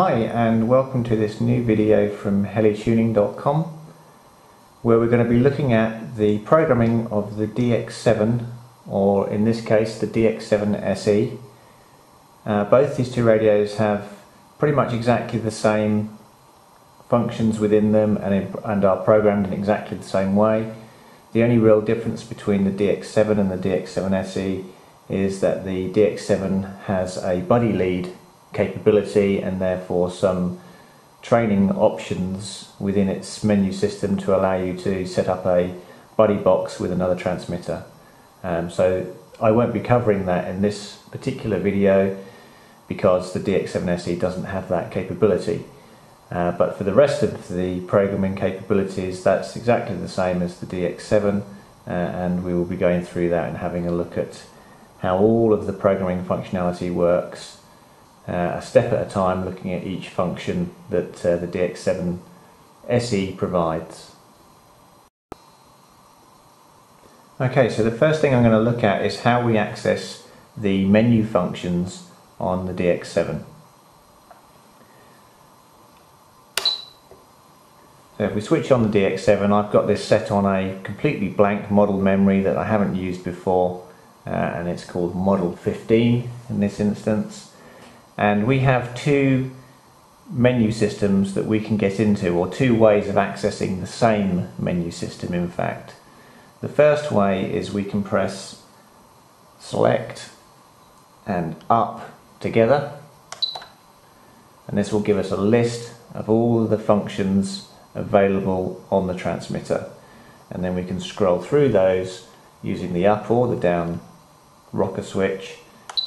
Hi and welcome to this new video from helituning.com where we're going to be looking at the programming of the DX7 or in this case the DX7 SE. Uh, both these two radios have pretty much exactly the same functions within them and, and are programmed in exactly the same way. The only real difference between the DX7 and the DX7 SE is that the DX7 has a buddy lead capability and therefore some training options within its menu system to allow you to set up a buddy box with another transmitter. Um, so I won't be covering that in this particular video because the DX7 SE doesn't have that capability. Uh, but for the rest of the programming capabilities that's exactly the same as the DX7 uh, and we will be going through that and having a look at how all of the programming functionality works a step at a time looking at each function that uh, the DX7 SE provides. Okay, so the first thing I'm going to look at is how we access the menu functions on the DX7. So if we switch on the DX7, I've got this set on a completely blank model memory that I haven't used before uh, and it's called Model 15 in this instance. And we have two menu systems that we can get into, or two ways of accessing the same menu system in fact. The first way is we can press select and up together. And this will give us a list of all the functions available on the transmitter. And then we can scroll through those using the up or the down rocker switch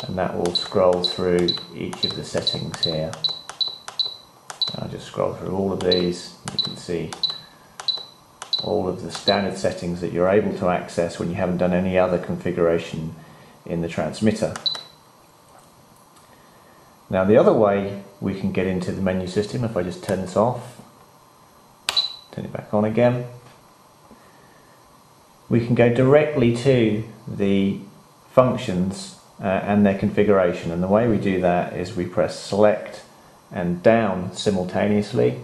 and that will scroll through each of the settings here. I'll just scroll through all of these you can see all of the standard settings that you're able to access when you haven't done any other configuration in the transmitter. Now the other way we can get into the menu system if I just turn this off, turn it back on again, we can go directly to the functions uh, and their configuration. And the way we do that is we press select and down simultaneously.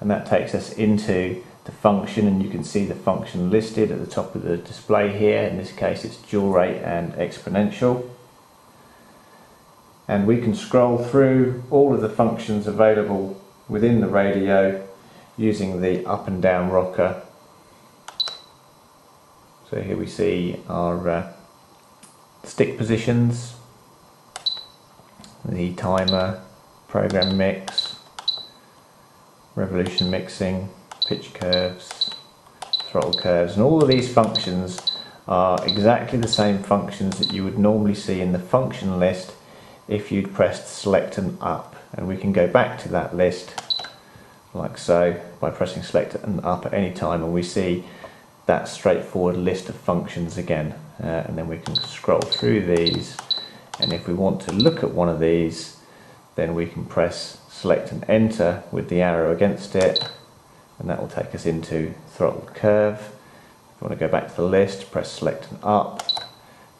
And that takes us into the function and you can see the function listed at the top of the display here. In this case it's dual rate and exponential. And we can scroll through all of the functions available within the radio using the up and down rocker. So here we see our uh, stick positions, the timer, program mix, revolution mixing, pitch curves, throttle curves, and all of these functions are exactly the same functions that you would normally see in the function list if you'd pressed select and up. And we can go back to that list like so by pressing select and up at any time and we see that straightforward list of functions again uh, and then we can scroll through these. And if we want to look at one of these then we can press select and enter with the arrow against it. And that will take us into throttle curve. If we want to go back to the list press select and up.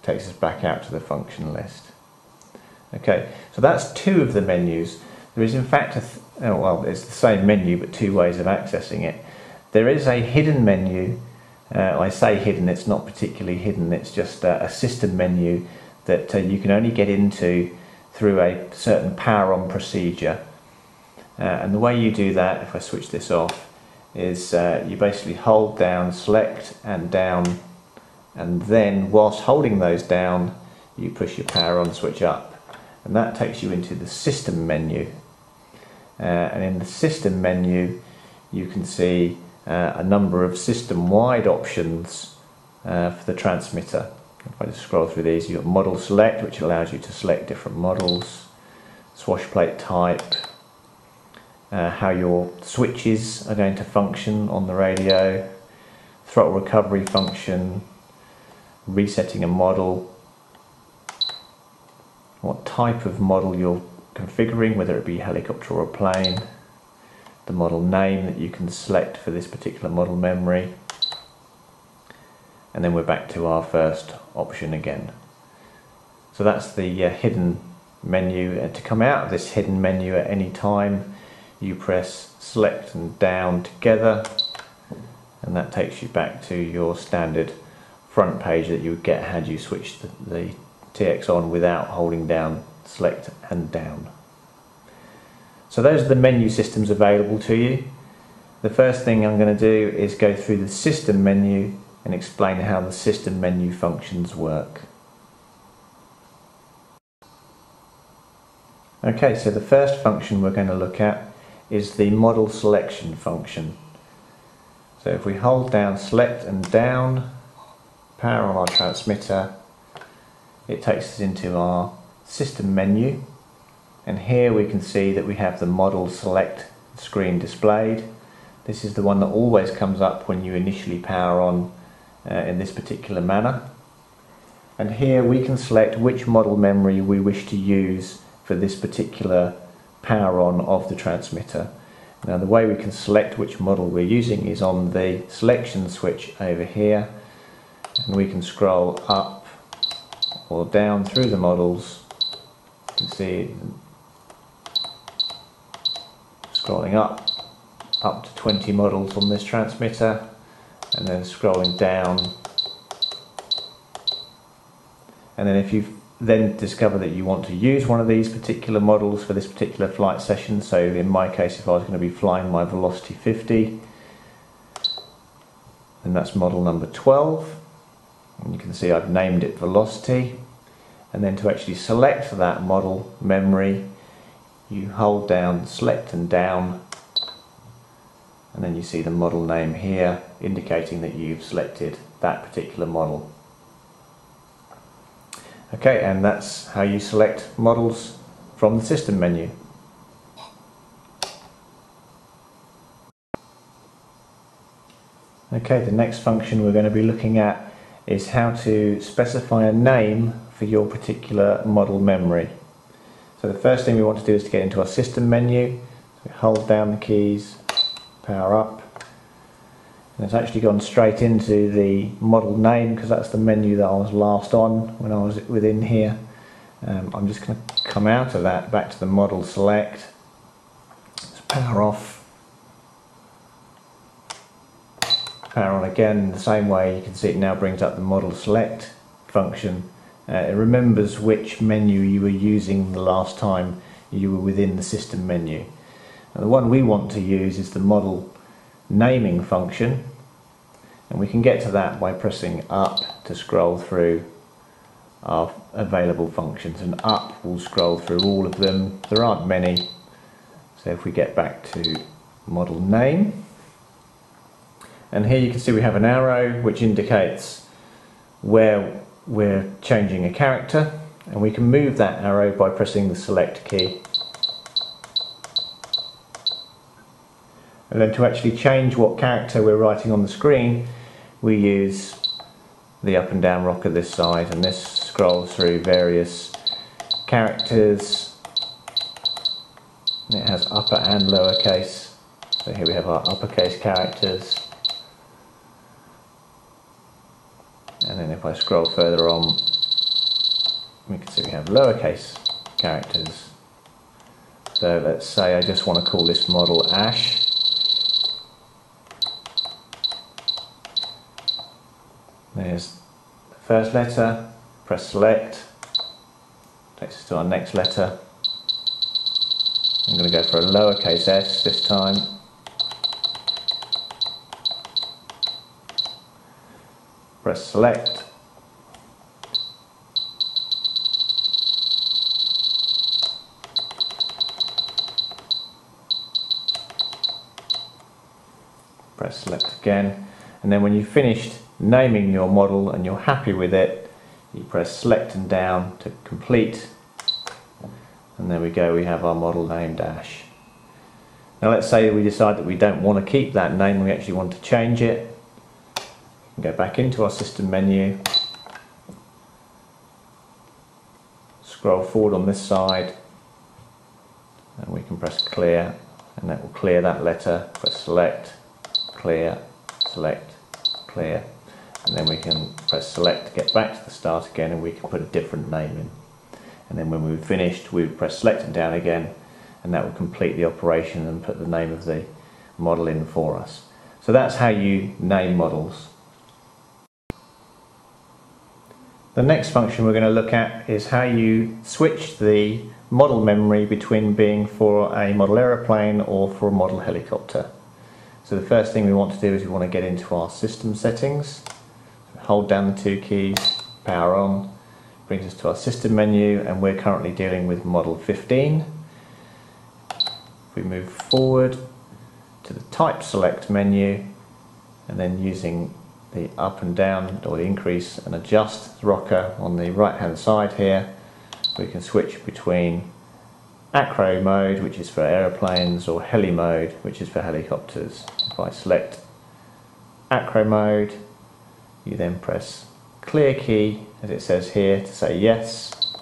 Takes us back out to the function list. Okay so that's two of the menus. There is in fact a oh, well it's the same menu but two ways of accessing it. There is a hidden menu uh, I say hidden, it's not particularly hidden, it's just a, a system menu that uh, you can only get into through a certain power on procedure. Uh, and the way you do that, if I switch this off, is uh, you basically hold down, select and down, and then whilst holding those down, you push your power on switch up. And that takes you into the system menu. Uh, and in the system menu, you can see uh, a number of system-wide options uh, for the transmitter. If I just scroll through these, you've got model select, which allows you to select different models, swashplate type, uh, how your switches are going to function on the radio, throttle recovery function, resetting a model, what type of model you're configuring, whether it be helicopter or a plane, the model name that you can select for this particular model memory and then we're back to our first option again. So that's the uh, hidden menu and to come out of this hidden menu at any time you press select and down together and that takes you back to your standard front page that you would get had you switched the, the TX on without holding down select and down. So those are the menu systems available to you. The first thing I'm going to do is go through the system menu and explain how the system menu functions work. Okay, so the first function we're going to look at is the model selection function. So if we hold down select and down, power on our transmitter, it takes us into our system menu and here we can see that we have the model select screen displayed. This is the one that always comes up when you initially power on uh, in this particular manner. And here we can select which model memory we wish to use for this particular power on of the transmitter. Now the way we can select which model we're using is on the selection switch over here and we can scroll up or down through the models you can see scrolling up up to 20 models on this transmitter and then scrolling down and then if you've then discover that you want to use one of these particular models for this particular flight session. So in my case, if I was going to be flying my Velocity 50, then that's model number 12. And you can see I've named it Velocity. And then to actually select for that model memory, you hold down select and down and then you see the model name here indicating that you've selected that particular model. Okay, and that's how you select models from the system menu. Okay, the next function we're going to be looking at is how to specify a name for your particular model memory. So the first thing we want to do is to get into our system menu, so hold down the keys, power up, and it's actually gone straight into the model name because that's the menu that I was last on when I was within here. Um, I'm just going to come out of that back to the model select. Let's power off. Power on again the same way you can see it now brings up the model select function. Uh, it remembers which menu you were using the last time you were within the system menu. The one we want to use is the model naming function and we can get to that by pressing up to scroll through our available functions and up will scroll through all of them there aren't many so if we get back to model name and here you can see we have an arrow which indicates where we're changing a character and we can move that arrow by pressing the select key And then to actually change what character we're writing on the screen, we use the up and down rocker this side and this scrolls through various characters. it has upper and lowercase. So here we have our uppercase characters. And then if I scroll further on, we can see we have lowercase characters. So let's say I just want to call this model Ash. There's the first letter, press select, takes us to our next letter. I'm going to go for a lowercase s this time. Press select. Press select again. And then when you've finished naming your model and you're happy with it you press select and down to complete. And there we go we have our model name dash. Now let's say we decide that we don't want to keep that name we actually want to change it go back into our system menu scroll forward on this side and we can press clear and that will clear that letter press select clear select clear and then we can press select to get back to the start again and we can put a different name in. and then when we were finished we would press select and down again and that will complete the operation and put the name of the model in for us. So that's how you name models. The next function we're going to look at is how you switch the model memory between being for a model aeroplane or for a model helicopter. So the first thing we want to do is we want to get into our system settings. Hold down the two keys, power on, brings us to our system menu and we're currently dealing with model 15. If we move forward to the type select menu and then using the up and down or the increase and adjust rocker on the right hand side here we can switch between acro mode which is for aeroplanes or heli mode which is for helicopters. If I select acro mode you then press clear key as it says here to say yes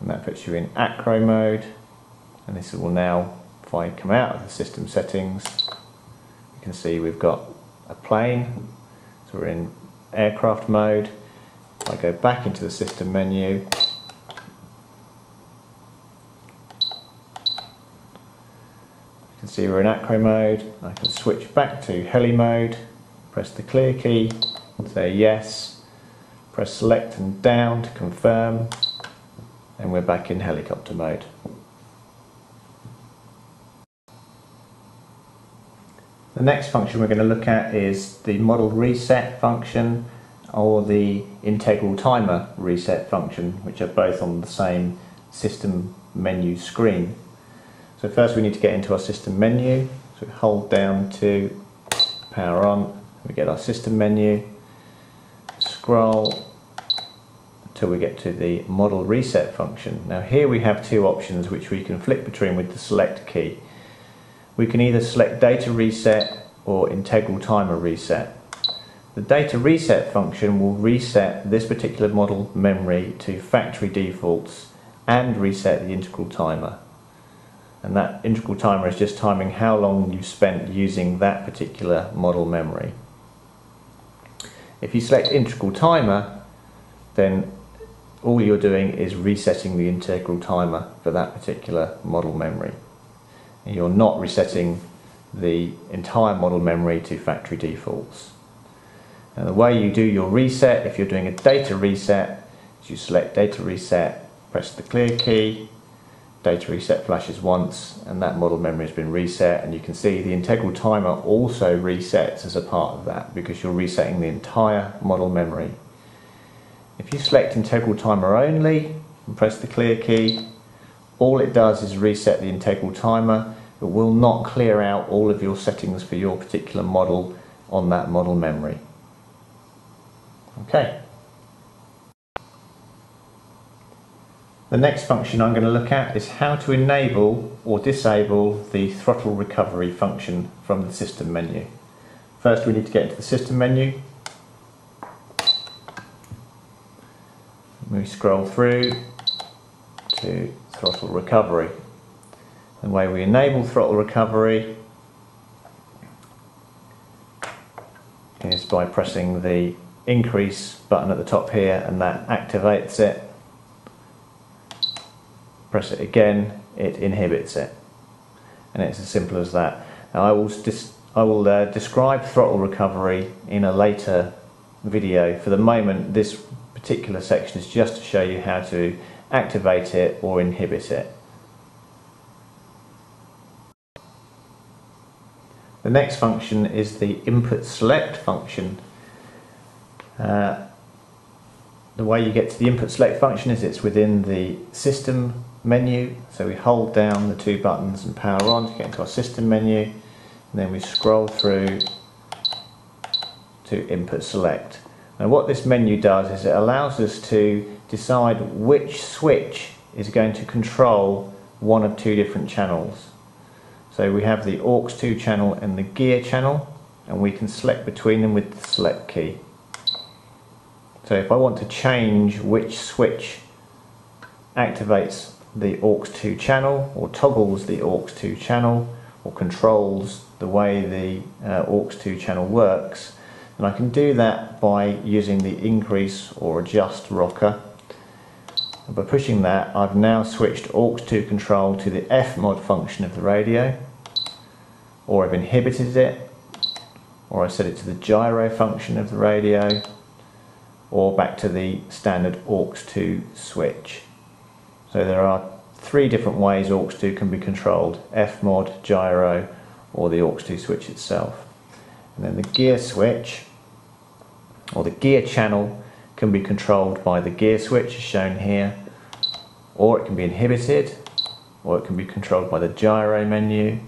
and that puts you in acro mode and this will now if I come out of the system settings you can see we've got a plane so we're in aircraft mode I go back into the system menu You can see we're in acro mode. I can switch back to heli mode, press the clear key, say yes, press select and down to confirm, and we're back in helicopter mode. The next function we're going to look at is the model reset function or the integral timer reset function, which are both on the same system menu screen. So first we need to get into our system menu. So hold down to power on, we get our system menu, scroll until we get to the model reset function. Now here we have two options which we can flick between with the select key. We can either select data reset or integral timer reset. The data reset function will reset this particular model memory to factory defaults and reset the integral timer and that integral timer is just timing how long you've spent using that particular model memory. If you select integral timer then all you're doing is resetting the integral timer for that particular model memory. You're not resetting the entire model memory to factory defaults. The way you do your reset, if you're doing a data reset, is you select data reset, press the clear key, data reset flashes once and that model memory has been reset and you can see the integral timer also resets as a part of that because you're resetting the entire model memory. If you select integral timer only and press the clear key, all it does is reset the integral timer. It will not clear out all of your settings for your particular model on that model memory. Okay. The next function I'm going to look at is how to enable or disable the throttle recovery function from the system menu. First we need to get into the system menu. We scroll through to throttle recovery. The way we enable throttle recovery is by pressing the increase button at the top here and that activates it press it again, it inhibits it. And it's as simple as that. Now I will, I will uh, describe throttle recovery in a later video. For the moment, this particular section is just to show you how to activate it or inhibit it. The next function is the input select function. Uh, the way you get to the input select function is it's within the system menu. So we hold down the two buttons and power on to get into our system menu. And then we scroll through to input select. Now what this menu does is it allows us to decide which switch is going to control one of two different channels. So we have the AUX2 channel and the gear channel and we can select between them with the select key. So if I want to change which switch activates the AUX2 channel or toggles the AUX2 channel or controls the way the uh, AUX2 channel works and I can do that by using the increase or adjust rocker And by pushing that, I've now switched AUX2 control to the F-mod function of the radio, or I've inhibited it, or I set it to the gyro function of the radio, or back to the standard AUX2 switch. So there are three different ways AUX2 can be controlled, F-mod, gyro, or the AUX2 switch itself. And then the gear switch, or the gear channel, can be controlled by the gear switch as shown here, or it can be inhibited, or it can be controlled by the gyro menu,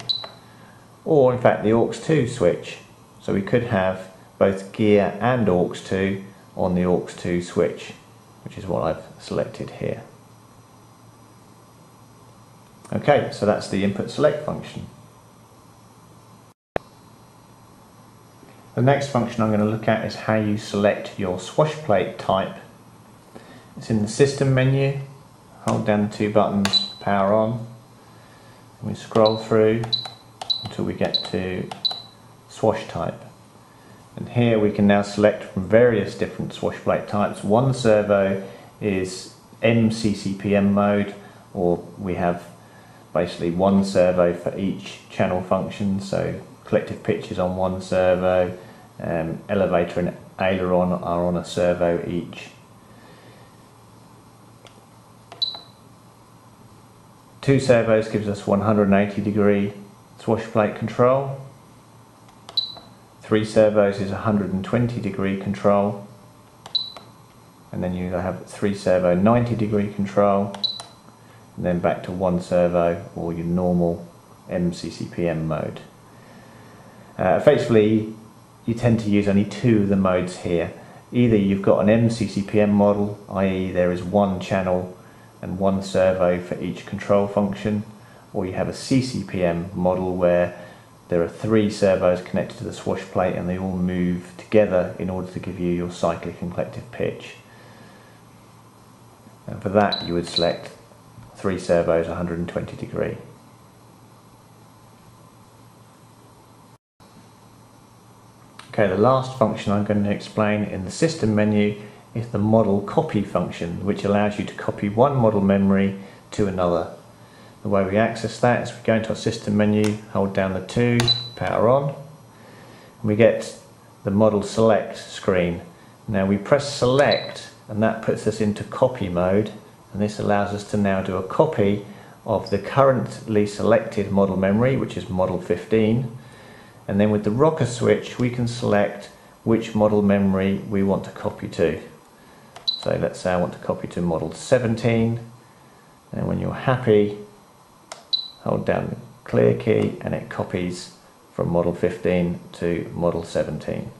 or in fact the AUX2 switch. So we could have both gear and AUX2 on the AUX2 switch, which is what I've selected here. Okay, so that's the input select function. The next function I'm going to look at is how you select your swash plate type. It's in the system menu, hold down the two buttons, power on, and we scroll through until we get to swash type. And here we can now select from various different swash plate types. One servo is MCCPM mode, or we have basically one servo for each channel function. So collective pitches on one servo, um, elevator and aileron are on a servo each. Two servos gives us 180 degree swash plate control. Three servos is 120 degree control. And then you have three servo 90 degree control. And then back to one servo or your normal MCCPM mode. Uh, effectively, you tend to use only two of the modes here. Either you've got an MCCPM model, i.e. there is one channel and one servo for each control function, or you have a CCPM model where there are three servos connected to the swash plate and they all move together in order to give you your cyclic and collective pitch. And for that you would select three servos 120 degree. Okay, the last function I'm going to explain in the system menu is the model copy function, which allows you to copy one model memory to another. The way we access that is we go into our system menu, hold down the two, power on, and we get the model select screen. Now we press select and that puts us into copy mode and this allows us to now do a copy of the currently selected model memory, which is model 15, and then with the rocker switch we can select which model memory we want to copy to. So let's say I want to copy to model 17 and when you're happy hold down the clear key and it copies from model 15 to model 17.